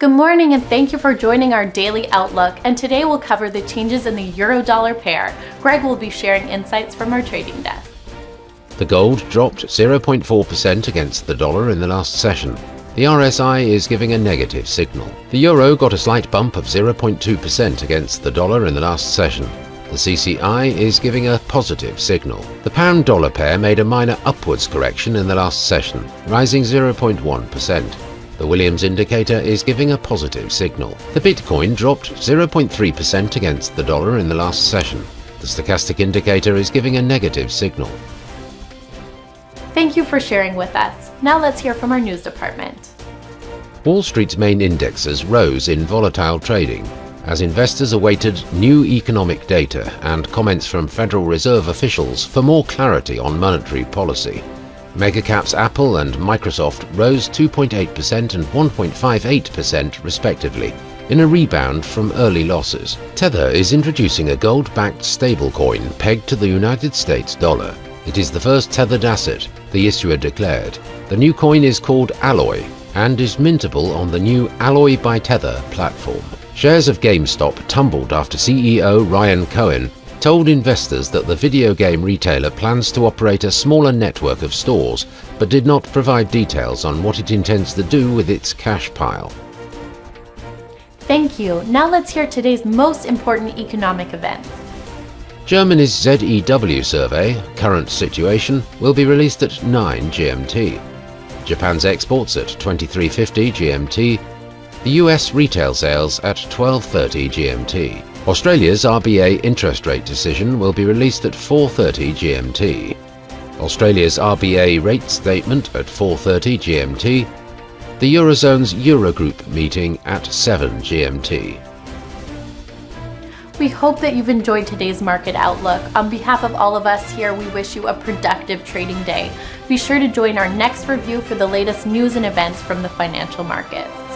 Good morning and thank you for joining our daily outlook. And today we'll cover the changes in the euro dollar pair. Greg will be sharing insights from our trading desk. The gold dropped 0.4% against the dollar in the last session. The RSI is giving a negative signal. The euro got a slight bump of 0.2% against the dollar in the last session. The CCI is giving a positive signal. The pound dollar pair made a minor upwards correction in the last session, rising 0.1%. The Williams indicator is giving a positive signal. The Bitcoin dropped 0.3% against the dollar in the last session. The stochastic indicator is giving a negative signal. Thank you for sharing with us. Now let's hear from our news department. Wall Street's main indexes rose in volatile trading as investors awaited new economic data and comments from Federal Reserve officials for more clarity on monetary policy. Megacaps Apple and Microsoft rose 2.8% and 1.58% respectively, in a rebound from early losses. Tether is introducing a gold-backed stablecoin pegged to the United States dollar. It is the first tethered asset, the issuer declared. The new coin is called Alloy and is mintable on the new Alloy by Tether platform. Shares of GameStop tumbled after CEO Ryan Cohen told investors that the video game retailer plans to operate a smaller network of stores, but did not provide details on what it intends to do with its cash pile. Thank you. Now let's hear today's most important economic events. Germany's ZEW survey, Current Situation, will be released at 9 GMT. Japan's exports at 2350 GMT, the US retail sales at 1230 GMT. Australia's RBA interest rate decision will be released at 4.30 GMT. Australia's RBA rate statement at 4.30 GMT. The Eurozone's Eurogroup meeting at 7 GMT. We hope that you've enjoyed today's market outlook. On behalf of all of us here, we wish you a productive trading day. Be sure to join our next review for the latest news and events from the financial markets.